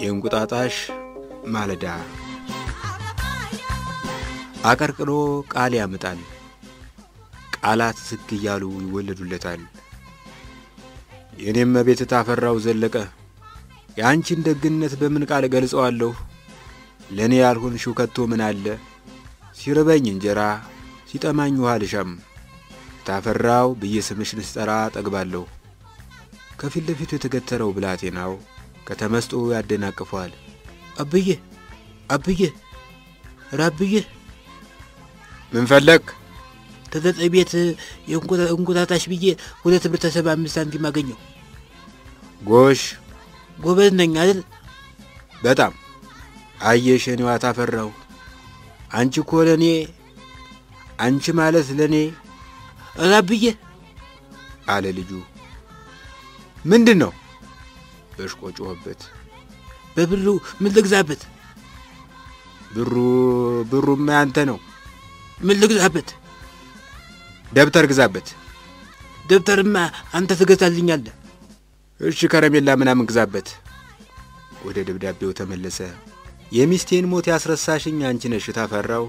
የእንቁጣጣሽ ማለዳ አቀርቅሮ ቃል ያምጣል፣ ቃላት ዝግ እያሉ ይወለዱለታል። የእኔም ቤት ታፈራው ዘለቀ የአንቺን ደግነት በምን ቃል እገልጸዋለሁ? ለእኔ ያልሆንሽው ከቶ ምን አለ? ሲርበኝ እንጀራ ሲጠማኝ ውሃ ልሻም ታፈራው ብዬ ስምሽን ስጠራ ጠግባለሁ። ከፊት ለፊቱ የተገተረው ብላቴናው ከተመስጦ ያደናቅፈዋል። አብዬ አብዬ ራብዬ ምን ፈለግ? ተዘጠኝ ቤት እንቁጣጣሽ ብዬ ሁለት ብር ተሰባ አምስት ሳንቲም አገኘው። ጎሽ ጎበዝ ነኝ አይደል? በጣም አየሽ፣ የኔዋ ታፈራው አንቺ እኮ ለእኔ አንቺ ማለት ለእኔ ራብዬ አለ ልጁ። ምንድን ነው በሽቆ ጮኸበት። በብሩ ምን ልግዛበት? ብሩ ብሩማ ያንተ ነው። ምን ልግዛበት? ደብተር ግዛበት። ደብተርማ አንተ ትገዛልኛለህ። እሺ ከረሜላ ምናምን ግዛበት። ወደ ደብዳቤው ተመለሰ። የሚስቴን ሞት ያስረሳሽኝ አንቺ ነሽ ታፈራው።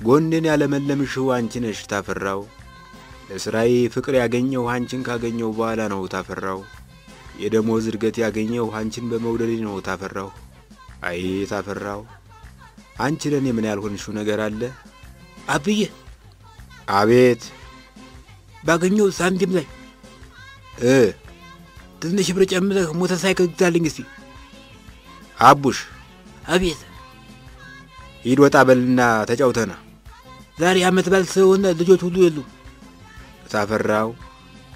ጎኔን ያለመለምሽው አንቺ ነሽ ታፈራው። ለሥራዬ ፍቅር ያገኘው አንቺን ካገኘው በኋላ ነው ታፈራው። የደሞዝ እድገት ያገኘው አንቺን በመውደዴ ነው ታፈራው። አይ ታፈራው፣ አንቺ ለእኔ ምን ያልሆንሽው ነገር አለ? አብዬ አቤት። ባገኘው ሳንቲም ላይ እ ትንሽ ብር ጨምረህ ሞተር ሳይክል ግዛልኝ እስቲ። አቡሽ አቤት ሂድ ወጣ በልና ተጫውተና። ዛሬ ዓመት በዓል ስለሆነ ልጆች ሁሉ የሉ። ታፈራው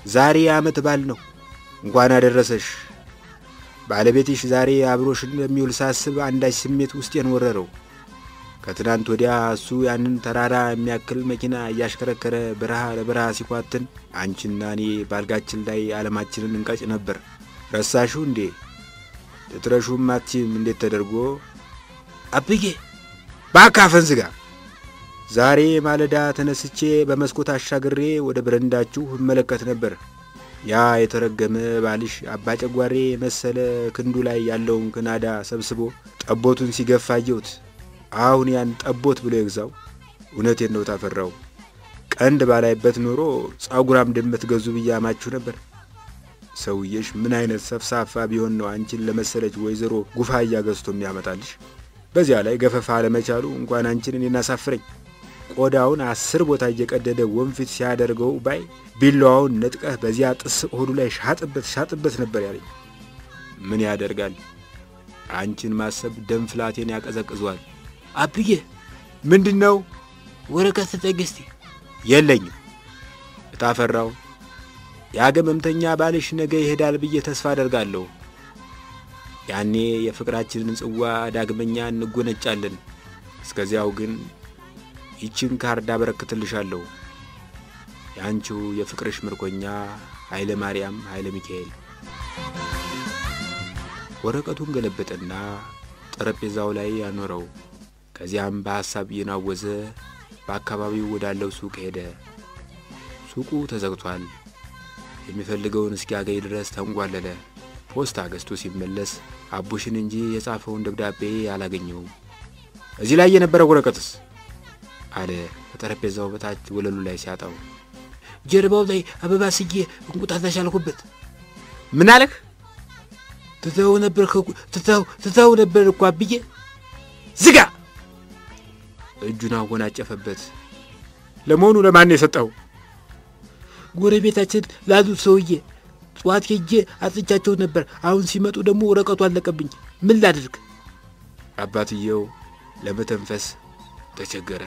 ዛሬ ዓመት በዓል ነው። እንኳን አደረሰሽ። ባለቤትሽ ዛሬ አብሮሽ እንደሚውል ሳስብ አንዳች ስሜት ውስጤን ወረረው። ከትናንት ወዲያ እሱ ያንን ተራራ የሚያክል መኪና እያሽከረከረ በረሃ ለበረሃ ሲኳትን፣ አንቺና እኔ ባልጋችን ላይ ዓለማችንን እንቀጭ ነበር። ረሳሹ እንዴ? ልትረሹም አትችም። እንዴት ተደርጎ አብዬ ባካፈን ዝጋ። ዛሬ ማለዳ ተነስቼ በመስኮት አሻግሬ ወደ በረንዳችሁ እመለከት ነበር። ያ የተረገመ ባልሽ አባ ጨጓሬ መሰለ ክንዱ ላይ ያለውን ክናዳ ሰብስቦ ጠቦቱን ሲገፋ አየሁት። አሁን ያን ጠቦት ብሎ ይግዛው። እውነቴን ነው ታፈራው። ቀንድ ባላይበት ኖሮ ጸጉራም ድመት ገዙ ብዬ አማችሁ ነበር። ሰውዬሽ ምን አይነት ሰፍሳፋ ቢሆን ነው አንቺን ለመሰለች ወይዘሮ ጉፋያ ገዝቶ የሚያመጣልሽ? በዚያ ላይ ገፈፋ አለመቻሉ እንኳን አንቺን እኔን አሳፍረኝ። ቆዳውን አስር ቦታ እየቀደደ ወንፊት ሲያደርገው ሳይ ቢላዋውን ነጥቀህ በዚያ ጥስ ሆዱ ላይ ሻጥበት ሻጥበት ነበር ያለኝ። ምን ያደርጋል አንቺን ማሰብ ደም ፍላቴን ያቀዘቅዟል። አብዬ ምንድን ነው? ወረቀት ስጠኝ እስቲ። የለኝም። እታፈራው የአገመምተኛ ባልሽ ነገ ይሄዳል ብዬ ተስፋ አደርጋለሁ። ያኔ የፍቅራችንን ጽዋ ዳግመኛ እንጎነጫለን። እስከዚያው ግን ይችን ካርድ አበረክትልሻለሁ። የአንቺው የፍቅርሽ ምርኮኛ ኃይለ ማርያም ኃይለ ሚካኤል። ወረቀቱን ገለበጠና ጠረጴዛው ላይ ያኖረው። ከዚያም በሐሳብ እየናወዘ በአካባቢው ወዳለው ሱቅ ሄደ። ሱቁ ተዘግቷል። የሚፈልገውን እስኪያገኝ ድረስ ተንጓለለ። ፖስታ ገዝቶ ሲመለስ አቡሽን እንጂ የጻፈውን ደብዳቤ አላገኘውም። እዚህ ላይ የነበረው ወረቀትስ አለ ከጠረጴዛው በታች ወለሉ ላይ ሲያጣው። ጀርባው ላይ አበባ ስዬ እንቁጣጣሽ አልኩበት። ምን አለህ? ትተው ነበር ትተው ነበር እኮ አብዬ። ዝጋ! እጁን አወናጨፈበት። ለመሆኑ ለማን የሰጠው? ጎረቤታችን ላሉት ሰውዬ ጠዋት ሄጄ አጥቻቸው ነበር። አሁን ሲመጡ ደግሞ ወረቀቱ አለቀብኝ። ምን ላድርግ? አባትየው ለመተንፈስ ተቸገረ።